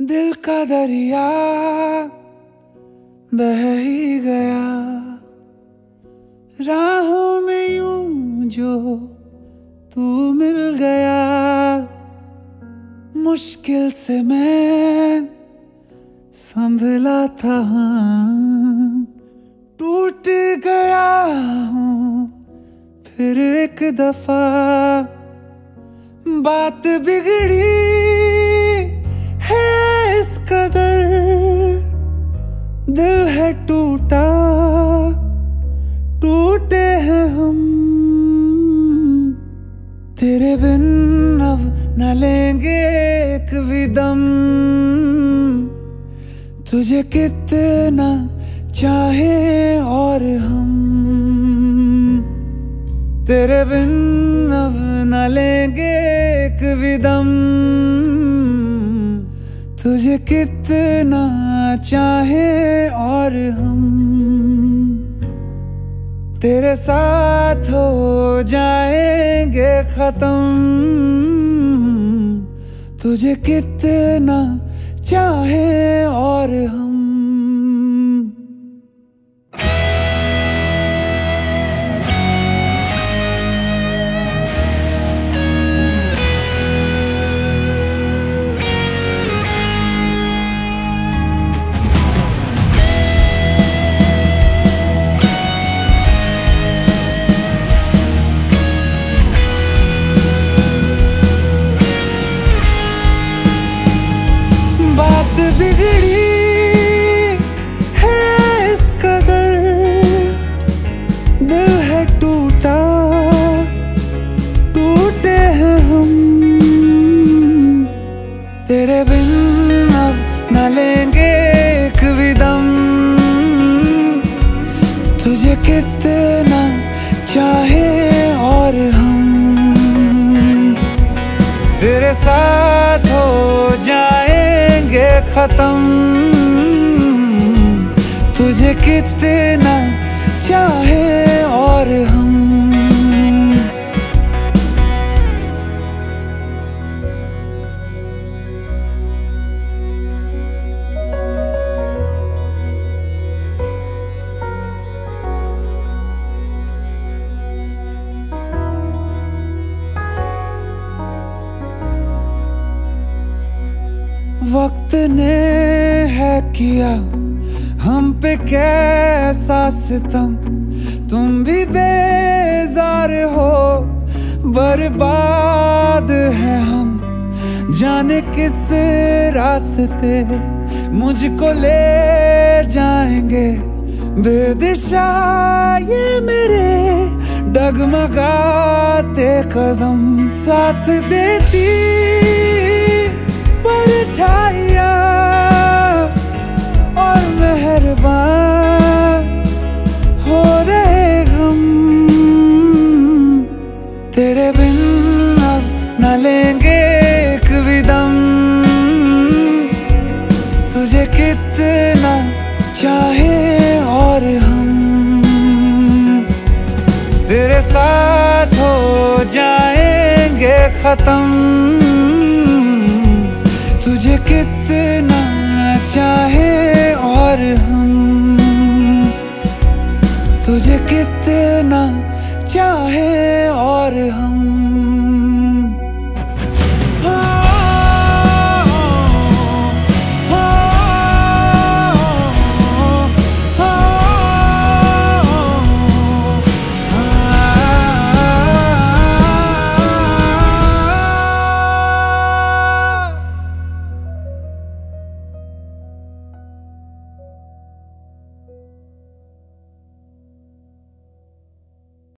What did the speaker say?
दिल का दरिया बह ही गया। राहों में यूँ जो तू मिल गया। मुश्किल से मैं संभला था, टूट गया हूँ फिर एक दफ़ा। बात बिगड़ी इस कदर दिल है टूटा, टूटे हैं हम। तेरे बिन अब न लेंगे एक विदम तुझे कितना चाहे और हम। तेरे बिन अब न लेंगे एक विदम तुझे कितना चाहे और हम तेरे साथ हो जाएँगे खत्म। तुझे कितना चाहे और हम साथ हो जाएँगे खत्म। तुझे कितना चाहे वक्त ने है किया हम पे कैसा सितम? तुम भी बेजार हो, बर्बाद है हम। जाने किस रास्ते मुझको ले जाएँगे? बेदिशा ये मेरे डगमगाते कदम साथ देती परछाइया और मेहरबान। हो रहे हम तेरे बिन अब न लेंगे एक विदम तुझे कितना चाहे और हम। तेरे साथ हो जाएँगे खत्म। तुझे कितना चाहे और हम। तुझे कितना चाहे और हम।